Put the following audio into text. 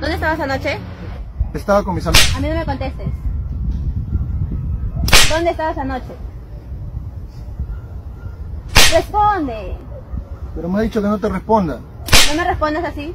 ¿Dónde estabas anoche? Estaba con mis amigos. A mí no me contestes. ¿Dónde estabas anoche? Responde. Pero me ha dicho que no te responda. No me respondas así.